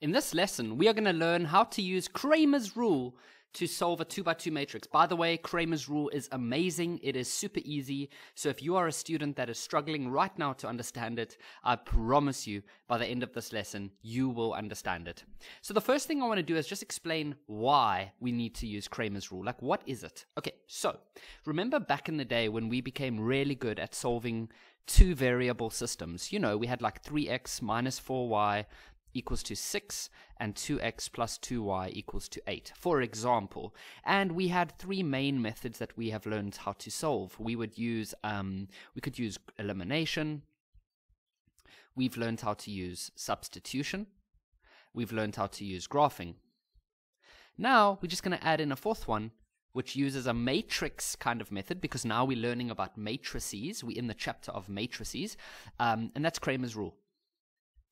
In this lesson, we are going to learn how to use Cramer's rule to solve a 2 by 2 matrix. By the way, Cramer's rule is amazing. It is super easy. So if you are a student that is struggling right now to understand it, I promise you by the end of this lesson, you will understand it. So the first thing I want to do is just explain why we need to use Cramer's rule. Like, what is it? Okay, so remember back in the day when we became really good at solving two variable systems. You know, we had like 3x minus 4y equals to 6 and 2x plus 2y equals to 8, for example. And we had three main methods that we have learned how to solve. We would use, um, we could use elimination. We've learned how to use substitution. We've learned how to use graphing. Now, we're just going to add in a fourth one, which uses a matrix kind of method because now we're learning about matrices. We're in the chapter of matrices, um, and that's Cramer's rule.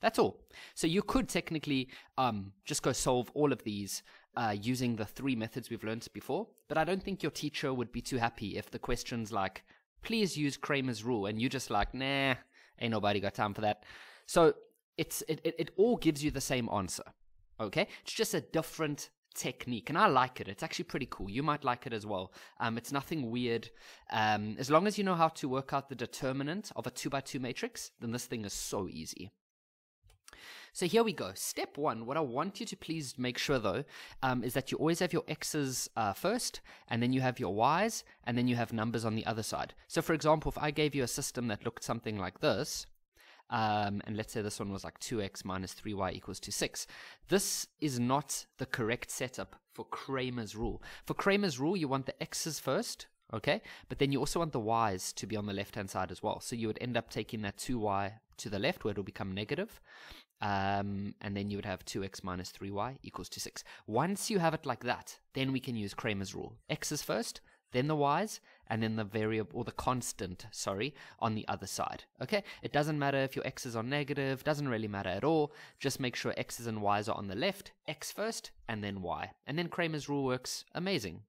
That's all. So you could technically um, just go solve all of these uh, using the three methods we've learned before, but I don't think your teacher would be too happy if the question's like, please use Cramer's rule, and you're just like, nah, ain't nobody got time for that. So it's it, it, it all gives you the same answer. Okay? It's just a different technique and i like it it's actually pretty cool you might like it as well um, it's nothing weird um, as long as you know how to work out the determinant of a 2 by 2 matrix then this thing is so easy so here we go. Step one, what I want you to please make sure though, um, is that you always have your x's uh, first, and then you have your y's, and then you have numbers on the other side. So for example, if I gave you a system that looked something like this, um, and let's say this one was like 2x minus 3y equals to 6. This is not the correct setup for Cramer's rule. For Cramer's rule, you want the x's first, okay? But then you also want the y's to be on the left-hand side as well. So you would end up taking that 2y to the left where it will become negative, um, and then you would have 2x minus 3y equals to 6. Once you have it like that, then we can use Cramer's rule. x is first, then the y's, and then the variable, or the constant, sorry, on the other side. Okay? It doesn't matter if your x's are negative, doesn't really matter at all. Just make sure x's and y's are on the left, x first, and then y. And then Cramer's rule works amazing.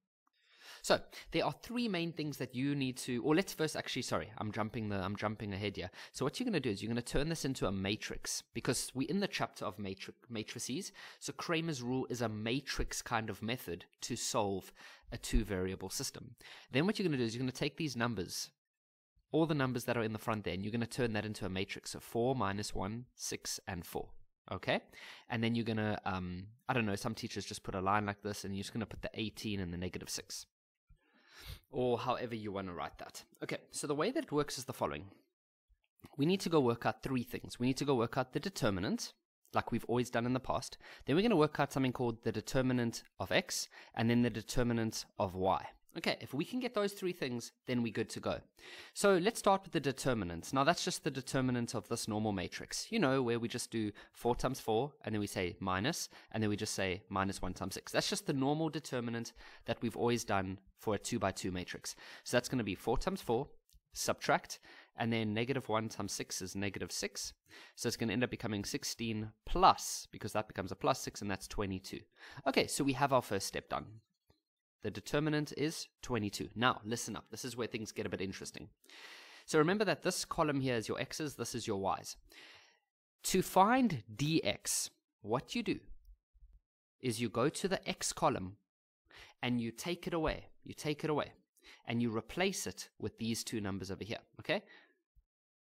So there are three main things that you need to, or let's first actually, sorry, I'm jumping the, I'm jumping ahead here. So what you're going to do is you're going to turn this into a matrix because we're in the chapter of matrix matrices. So Cramer's rule is a matrix kind of method to solve a two variable system. Then what you're going to do is you're going to take these numbers, all the numbers that are in the front there, and you're going to turn that into a matrix. So 4 minus 1, 6, and 4. Okay? And then you're going to, um, I don't know, some teachers just put a line like this, and you're just going to put the 18 and the negative 6 or however you want to write that. Okay, so the way that it works is the following. We need to go work out three things. We need to go work out the determinant, like we've always done in the past. Then we're going to work out something called the determinant of x, and then the determinant of y. Okay, if we can get those three things, then we're good to go. So let's start with the determinant. Now that's just the determinant of this normal matrix. You know, where we just do 4 times 4, and then we say minus, and then we just say minus 1 times 6. That's just the normal determinant that we've always done for a 2 by 2 matrix. So that's going to be 4 times 4, subtract, and then negative 1 times 6 is negative 6. So it's going to end up becoming 16 plus, because that becomes a plus 6, and that's 22. Okay, so we have our first step done. The determinant is 22. Now, listen up. This is where things get a bit interesting. So remember that this column here is your x's, this is your y's. To find dx, what you do is you go to the x column and you take it away. You take it away and you replace it with these two numbers over here, okay?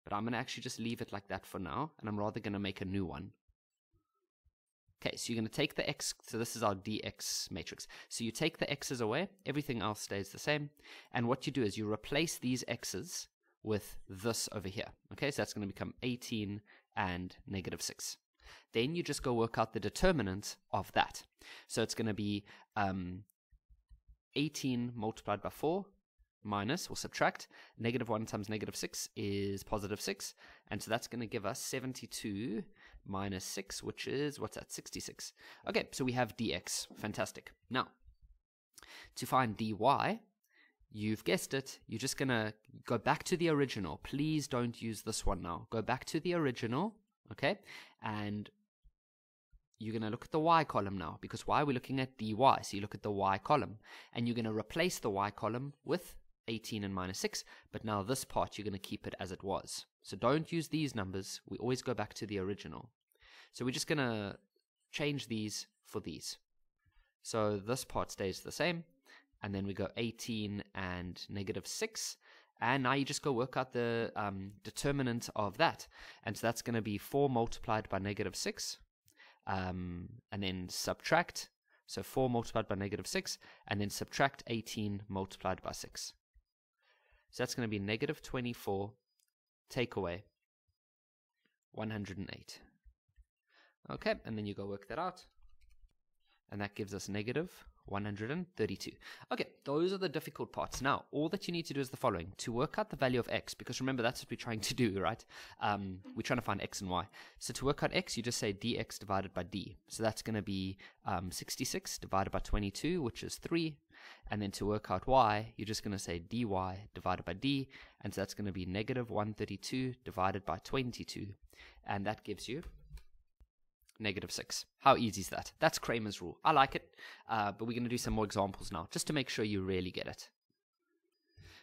But I'm going to actually just leave it like that for now, and I'm rather going to make a new one. Okay, so you're going to take the x, so this is our dx matrix. So you take the x's away, everything else stays the same. And what you do is you replace these x's with this over here. Okay, so that's going to become 18 and negative 6. Then you just go work out the determinant of that. So it's going to be um, 18 multiplied by 4 minus or subtract negative 1 times negative 6 is positive 6 and so that's going to give us 72 minus 6 which is what's that 66 okay so we have dx. Fantastic. Now to find dy you've guessed it. You're just going to go back to the original. Please don't use this one now. Go back to the original okay? And you're going to look at the y column now because why are we're looking at dy? So you look at the y column and you're going to replace the y column with 18 and minus 6, but now this part you're going to keep it as it was. So don't use these numbers. We always go back to the original. So we're just going to change these for these. So this part stays the same, and then we go 18 and negative 6, and now you just go work out the um, determinant of that. And so that's going to be 4 multiplied by negative 6, um, and then subtract. So 4 multiplied by negative 6, and then subtract 18 multiplied by 6. So that's going to be negative 24, take away 108. Okay, and then you go work that out. And that gives us negative 132. Okay, those are the difficult parts. Now, all that you need to do is the following. To work out the value of x, because remember, that's what we're trying to do, right? Um, we're trying to find x and y. So to work out x, you just say dx divided by d. So that's going to be um, 66 divided by 22, which is 3. And then to work out y, you're just going to say dy divided by d. And so that's going to be negative 132 divided by 22. And that gives you negative 6. How easy is that? That's Cramer's rule. I like it, uh, but we're going to do some more examples now, just to make sure you really get it.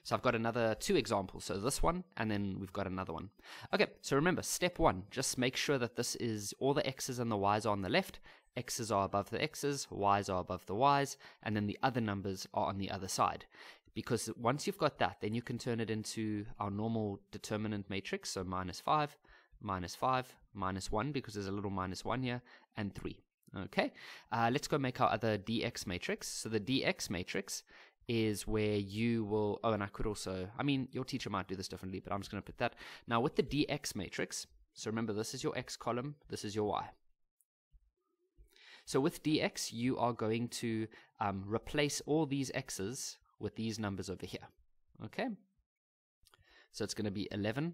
So I've got another two examples. So this one, and then we've got another one. Okay, so remember, step one, just make sure that this is all the x's and the y's are on the left, x's are above the x's, y's are above the y's, and then the other numbers are on the other side. Because once you've got that, then you can turn it into our normal determinant matrix, so minus 5, minus 5, minus 1 because there's a little minus 1 here, and 3. Okay, uh, let's go make our other dx matrix. So the dx matrix is where you will, oh, and I could also, I mean, your teacher might do this differently, but I'm just going to put that. Now with the dx matrix, so remember this is your x column, this is your y. So with dx, you are going to um, replace all these x's with these numbers over here. Okay? So it's going to be 11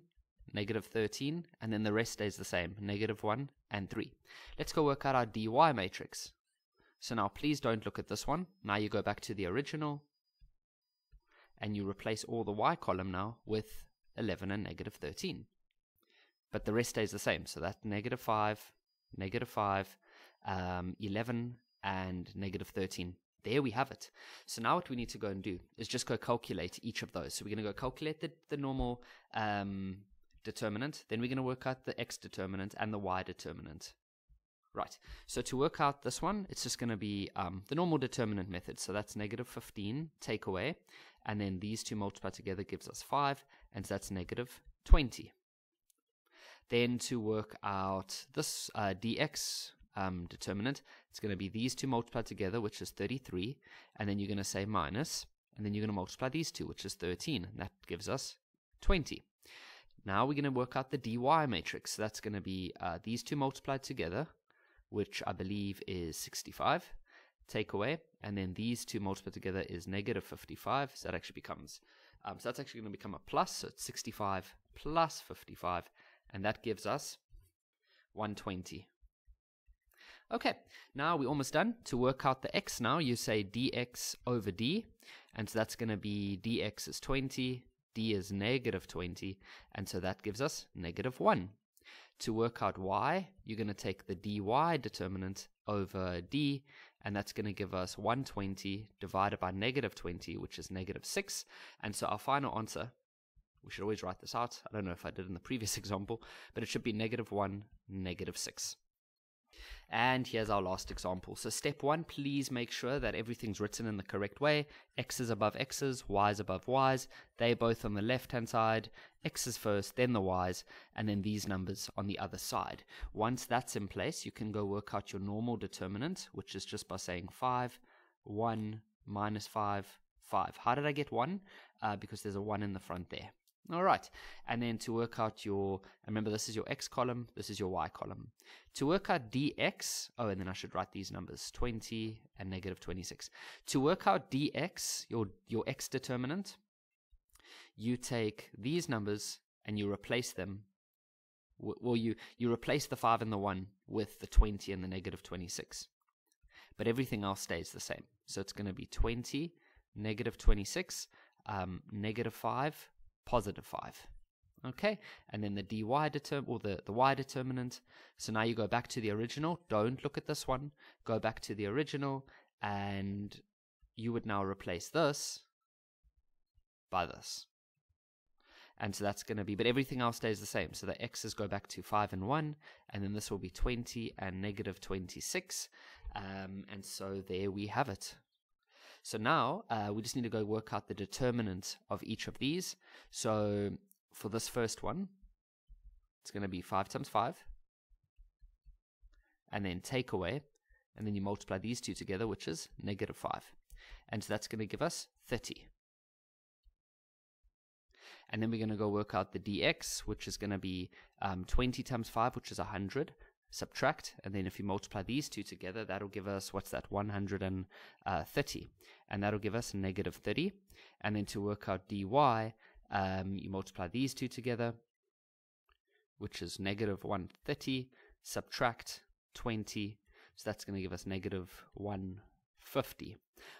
negative 13, and then the rest stays the same, negative 1 and 3. Let's go work out our dy matrix. So now please don't look at this one. Now you go back to the original, and you replace all the y column now with 11 and negative 13. But the rest stays the same, so that's negative 5, negative 5, um, 11, and negative 13. There we have it. So now what we need to go and do is just go calculate each of those. So we're going to go calculate the, the normal um, determinant, then we're going to work out the x determinant and the y determinant. Right, so to work out this one, it's just going to be um, the normal determinant method. So that's negative 15, take away, and then these two multiply together gives us 5, and that's negative 20. Then to work out this uh, dx um, determinant, it's going to be these two multiplied together, which is 33, and then you're going to say minus, and then you're going to multiply these two, which is 13, and that gives us 20. Now we're going to work out the dy matrix. So that's going to be uh, these two multiplied together, which I believe is 65. Take away, and then these two multiplied together is negative 55. So that actually becomes, um, so that's actually going to become a plus. So it's 65 plus 55, and that gives us 120. Okay, now we're almost done. To work out the x now, you say dx over d, and so that's going to be dx is 20, d is negative 20, and so that gives us negative 1. To work out y, you're going to take the dy determinant over d, and that's going to give us 120 divided by negative 20, which is negative 6. And so our final answer, we should always write this out. I don't know if I did in the previous example, but it should be negative 1, negative 6. And here's our last example. So step one, please make sure that everything's written in the correct way. X's above X's, Y's above Y's. They're both on the left-hand side. X's first, then the Y's, and then these numbers on the other side. Once that's in place, you can go work out your normal determinant, which is just by saying 5, 1, minus 5, 5. How did I get 1? Uh, because there's a 1 in the front there. All right. And then to work out your, remember this is your x column, this is your y column. To work out dx, oh, and then I should write these numbers, 20 and negative 26. To work out dx, your, your x determinant, you take these numbers and you replace them. Well, you, you replace the 5 and the 1 with the 20 and the negative 26. But everything else stays the same. So it's going to be 20, negative 26, um, negative 5, positive 5. Okay, and then the dy determ or the, the y determinant. So now you go back to the original. Don't look at this one. Go back to the original, and you would now replace this by this. And so that's going to be, but everything else stays the same. So the x's go back to 5 and 1, and then this will be 20 and negative 26. Um, and so there we have it. So now uh, we just need to go work out the determinant of each of these. So for this first one, it's going to be 5 times 5. And then take away. And then you multiply these two together, which is negative 5. And so that's going to give us 30. And then we're going to go work out the dx, which is going to be um, 20 times 5, which is 100. Subtract, and then if you multiply these two together, that'll give us, what's that, 130. And that'll give us negative 30. And then to work out dy, um, you multiply these two together, which is negative 130. Subtract 20. So that's going to give us negative 150.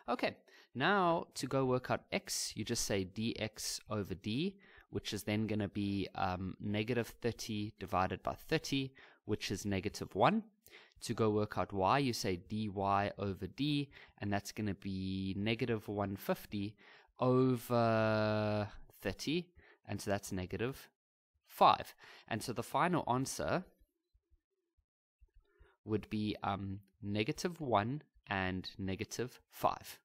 Okay, now, to go work out x, you just say dx over d, which is then going to be um, negative 30 divided by 30, which is negative 1. To go work out y, you say dy over d, and that's going to be negative 150 over 30, and so that's negative 5. And so the final answer would be um, negative 1 and negative 5.